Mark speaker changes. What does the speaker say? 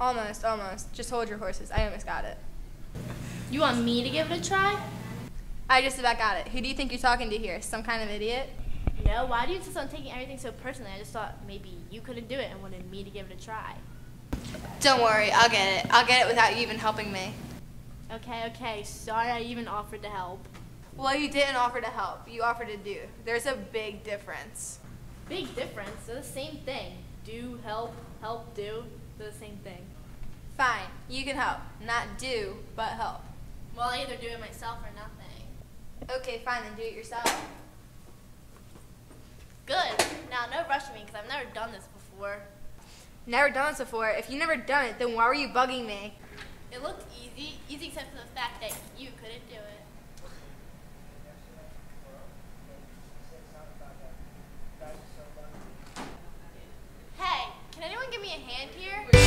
Speaker 1: Almost, almost. Just hold your horses. I almost got it.
Speaker 2: You want me to give it a try?
Speaker 1: I just about got it. Who do you think you're talking to here? Some kind of idiot?
Speaker 2: No, why do you insist on taking everything so personally? I just thought maybe you couldn't do it and wanted me to give it a try.
Speaker 1: Don't worry, I'll get it. I'll get it without you even helping me.
Speaker 2: Okay, okay, sorry I even offered to help.
Speaker 1: Well, you didn't offer to help. You offered to do. There's a big difference.
Speaker 2: Big difference, they're the same thing. Do, help, help, do, the same thing.
Speaker 1: Fine, you can help. Not do, but help.
Speaker 2: Well, I either do it myself or nothing.
Speaker 1: Okay, fine, then do it yourself.
Speaker 2: Good. Now, no rushing me because I've never done this before.
Speaker 1: Never done this before. If you never done it, then why were you bugging me?
Speaker 2: It looked easy, easy except for the fact that you couldn't do it. Give me a hand here?